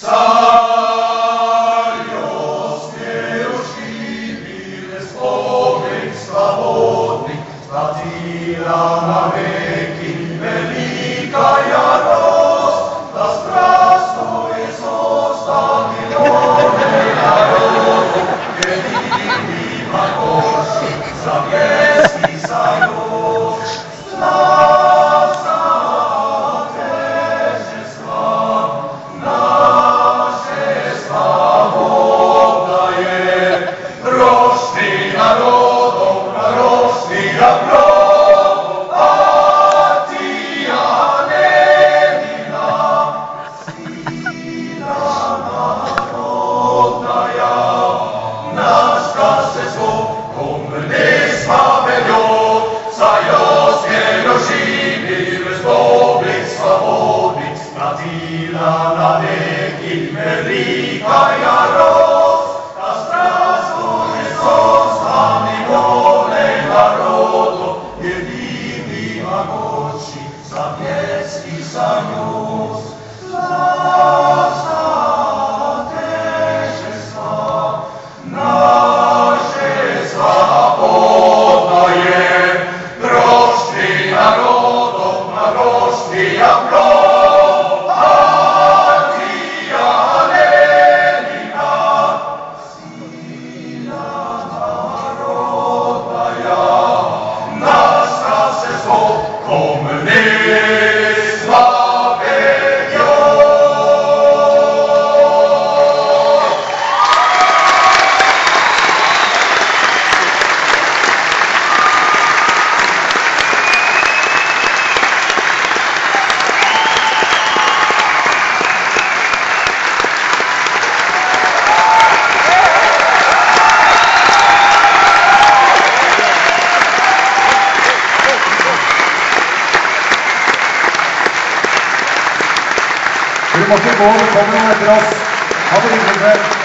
Sarios Geroshimi, Respovnik, Slabodnik, Statira Maria, Kristýna na veky, velika ja rost, ta strašno je zostani vole narodu, jer divni magoči zavjetski sanjus. Narodov, narodný a Du må ikke gå, kommer noen etter oss. Ha det hyggelig.